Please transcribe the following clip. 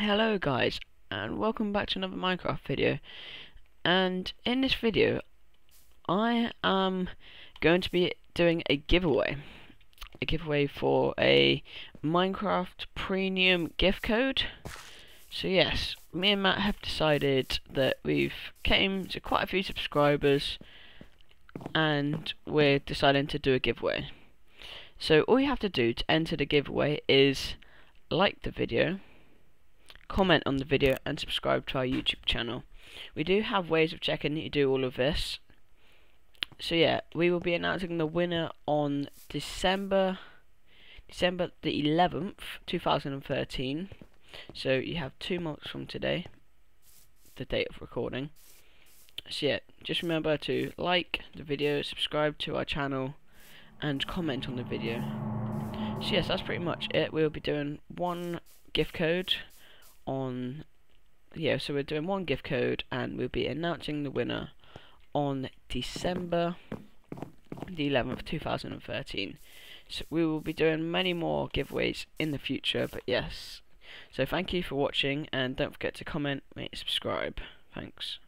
Hello guys and welcome back to another Minecraft video. And in this video I am going to be doing a giveaway. A giveaway for a Minecraft premium gift code. So yes me and Matt have decided that we've came to quite a few subscribers and we're deciding to do a giveaway. So all you have to do to enter the giveaway is like the video comment on the video and subscribe to our YouTube channel. We do have ways of checking that you do all of this. So yeah, we will be announcing the winner on December December the 11th, 2013. So you have two months from today, the date of recording. So yeah, just remember to like the video, subscribe to our channel, and comment on the video. So yes, that's pretty much it. We'll be doing one gift code on yeah so we're doing one gift code and we'll be announcing the winner on December the 11th 2013 so we will be doing many more giveaways in the future but yes. So thank you for watching and don't forget to comment rate subscribe. Thanks